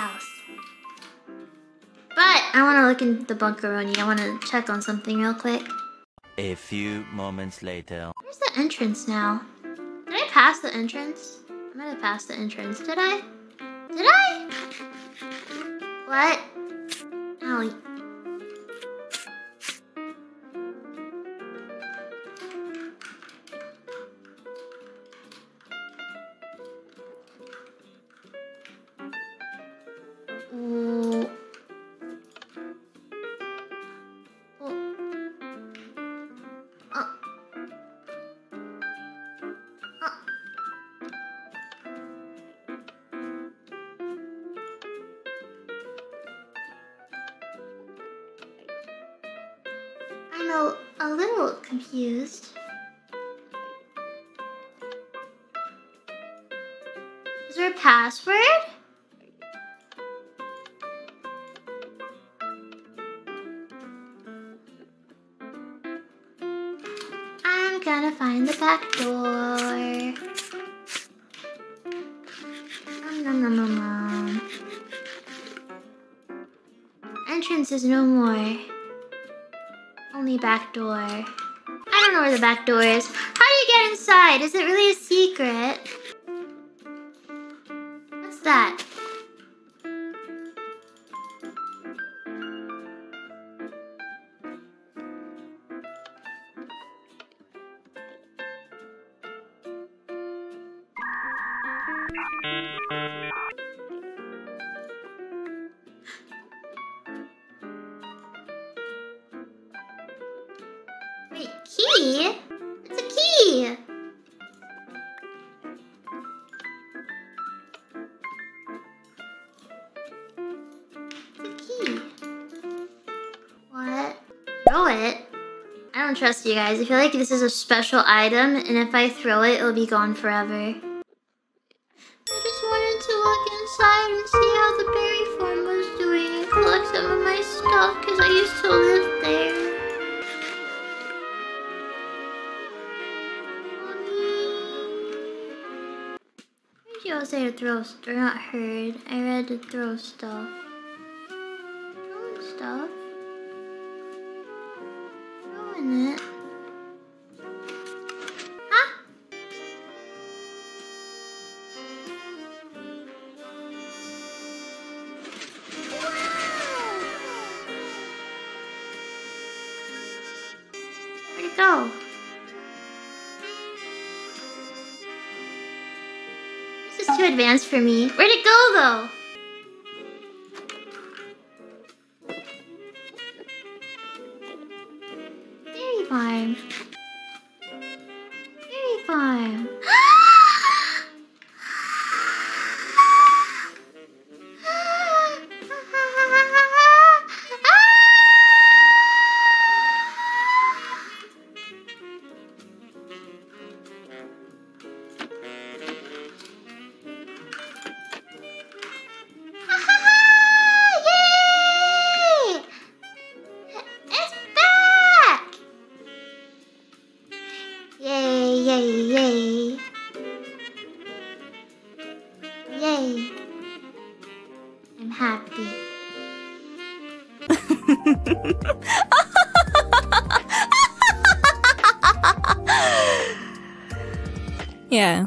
house. But I want to look in the Bunkeronii. I want to check on something real quick. A few moments later. Where's the entrance now? Did I pass the entrance? I might have passed the entrance. Did I? Did I? What? Allie. I'm a little confused. Is there a password? Gonna find the back door. Nom, nom, nom, nom. Entrance is no more. Only back door. I don't know where the back door is. How do you get inside? Is it really a secret? What's that? Wait, key? It's a key! It's a key. What? Throw it? I don't trust you guys. I feel like this is a special item, and if I throw it, it'll be gone forever. I to look inside and see how the berry farm was doing and collect some of my stuff because I used to live there. You all say to throw stuff. Not heard. I read to throw stuff. Where'd it go? This is too advanced for me. Where'd it go though? Dairy farm. Dairy Yay. I'm happy. Yeah.